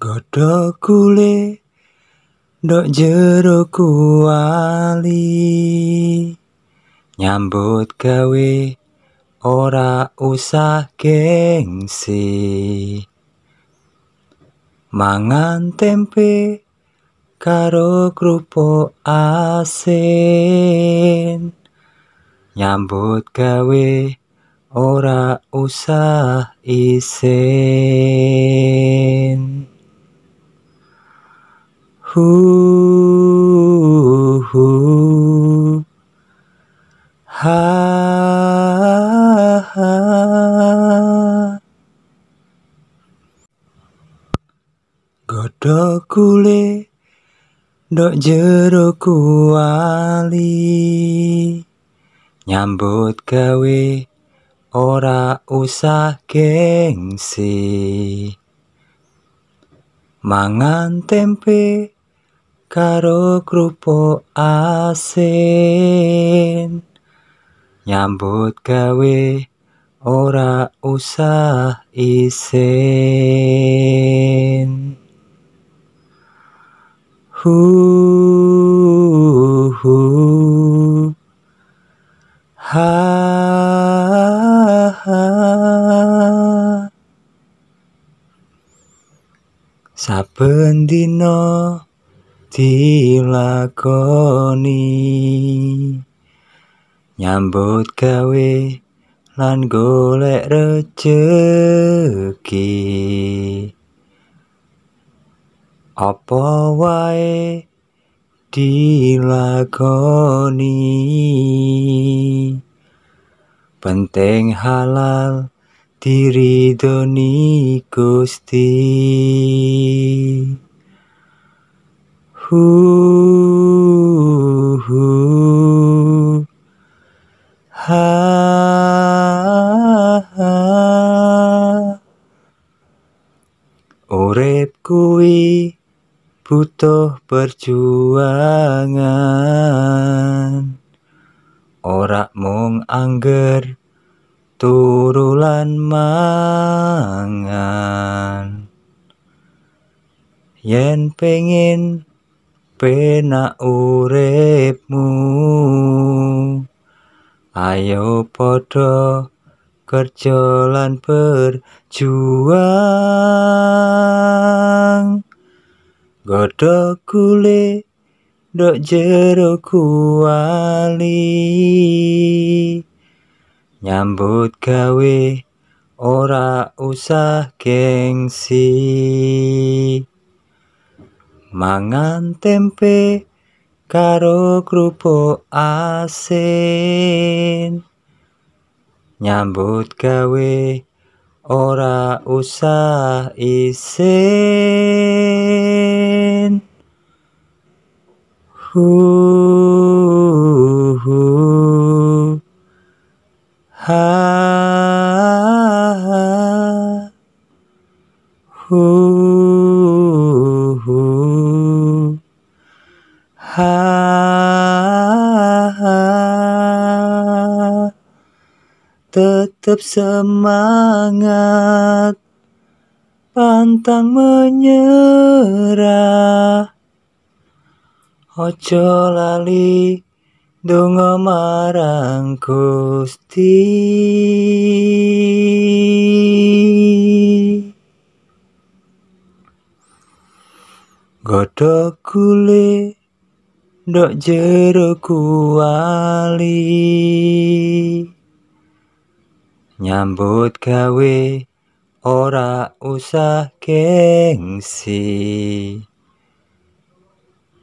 Godhog kule ndok jero kuali nyambut gawe ora usah gengsi. Mangan tempe karo krupuk asin. Nyambut gawe ora usah isin hu hu. Ha ha. Godhog kule ndok jero kuali. Nyambut gawe ora usah gengsi. Mangan tempe karo krupuk asin. Nyambut gawe ora usah isin. Hu hu ha ha. Saben dina dilakoni. Nyambut gawe lan golek rejeki. Apa wae dilakoni? Penting halal diridoni Gusti urip kuwi butuh perjuangan. Ora mung angger turu lan mangan. Yen pengin penak uripmu. Ayo padha kerja lan berjuang. Godhog kule ndok jero kuali. Nyambut gawe ora usah gengsi mangan tempe karo krupuk asin. Nyambut gawe ora usah isin. Hu tetap semangat. Pantang menyerah. Ojo lali donga marang Gusti. Godhog kule ndok jero kuali nyambut gawe ora usah gengsi.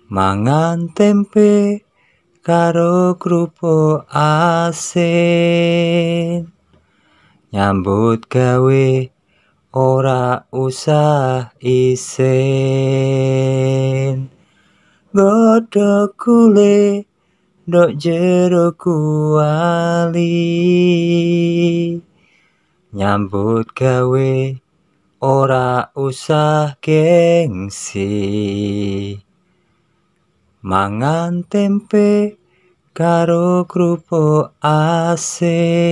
Mangan tempe karo krupuk asin. Nyambut gawe ora usah isin Godhog kule ndok jero kuali nyambut gawe ora usah gengsi. Mangan tempe karo krupuk asin.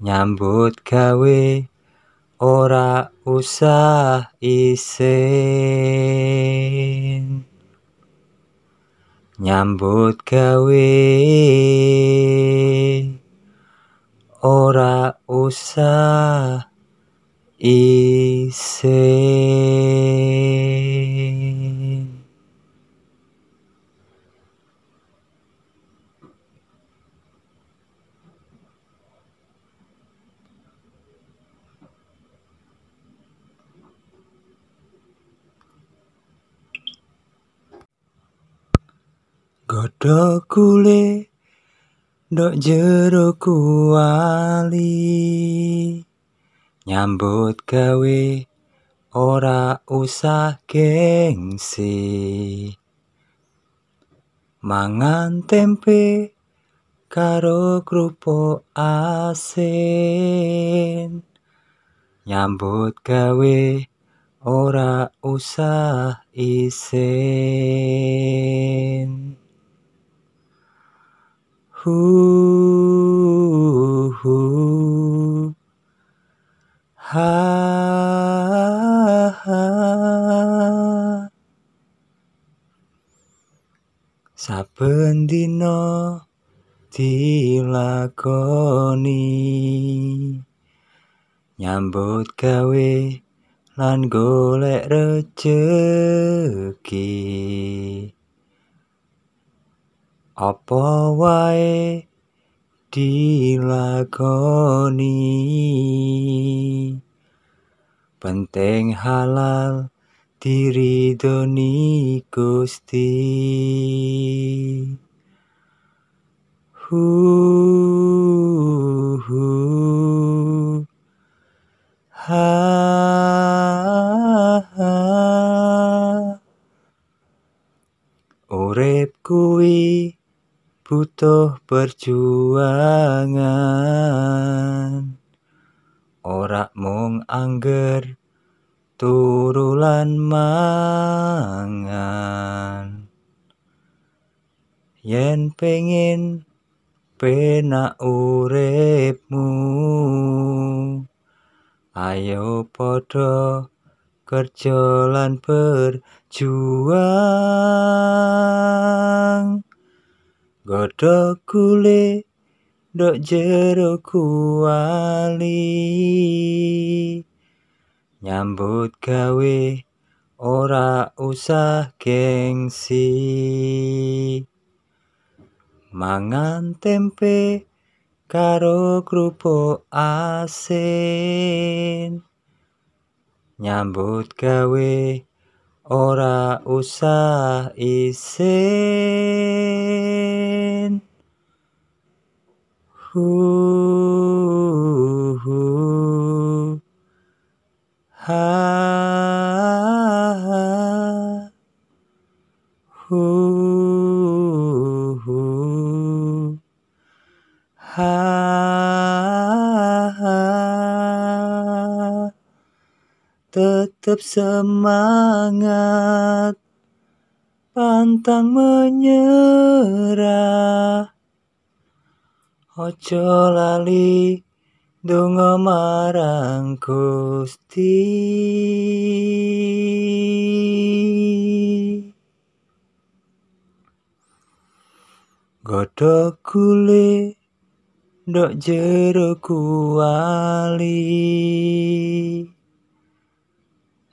Nyambut gawe ora usah isin. Nyambut gawe ora usah isin Godhog kule ndok jero kuali nyambut gawe ora usah gengsi. Mangan tempe karo krupuk asin nyambut gawe ora usah isin hu hu. Ha ha. Saben dina dilakoni nyambut gawe lan golek rejeki apa wae dilakoni? Penting halal diridoni Gusti. Hu hu butuh perjuangan. Ora mung angger turu lan mangan. Yen pengin penak uripmu ayo padha kerja lan berjuang Godhog kule ndok jero kuali. Nyambut gawe ora usah gengsi. Mangan tempe karo krupuk asin. Nyambut gawe ora usah isin hu tetap semangat. Pantang menyerah. Ojo lali donga marang Gusti. Godhog kule ndok jero kuali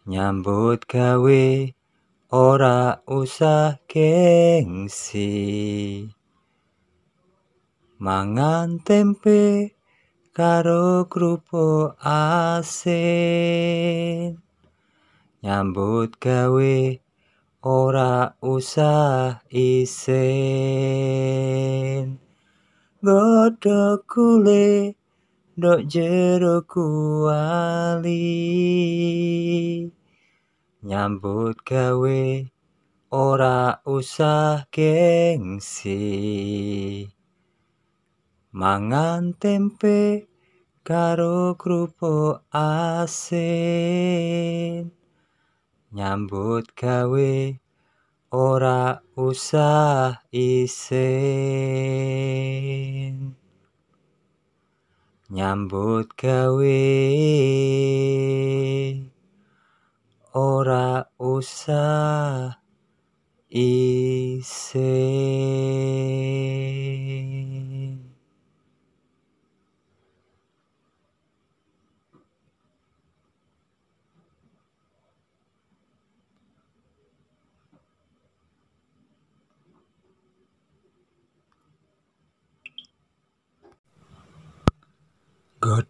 nyambut gawe ora usah gengsi. Mangan tempe karo krupuk asin. Nyambut gawe ora usah isin godhog kule ndok jero kuali nyambut gawe ora usah gengsi. Mangan tempe karo krupuk asin. Nyambut gawe ora usah isin nyambut gawe. Ora usah isin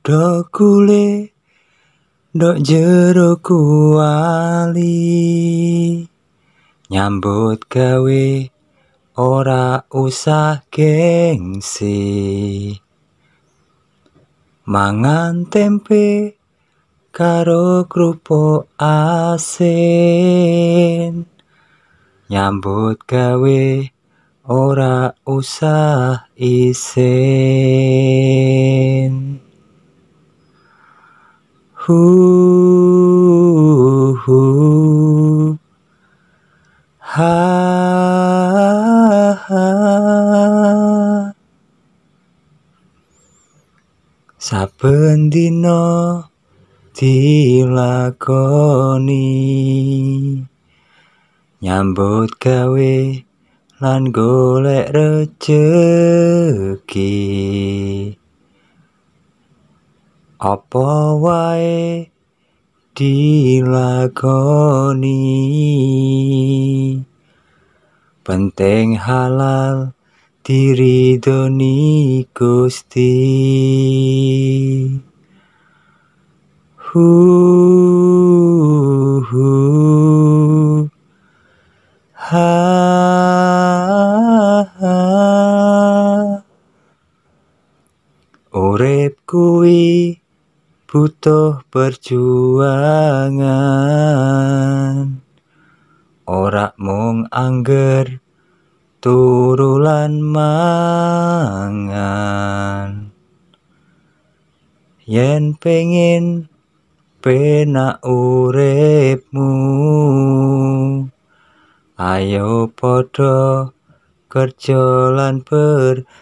Godhog kule ndok jero kuali nyambut gawe ora usah gengsi. Mangan tempe karo kerupuk asin. Nyambut gawe ora usah isin hu hu ha ha. Saben dina dilakoni nyambut gawe lan golek rejeki apa wae dilakoni? Penting halal diridoni Gusti. Hu hu ha ha urip kuwi butuh perjuangan. Ora mung angger turu lan mangan. Yen pengin penak uripmu ayo padha kerja lan berjuang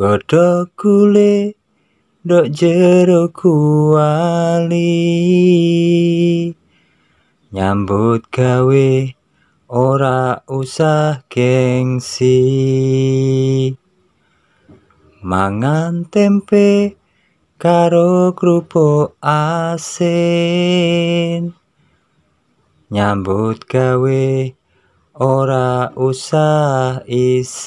Godhog kule ndok jero kuali. Nyambut gawe ora usah gengsi. Mangan tempe karo kerupuk asin. Nyambut gawe ora usah isin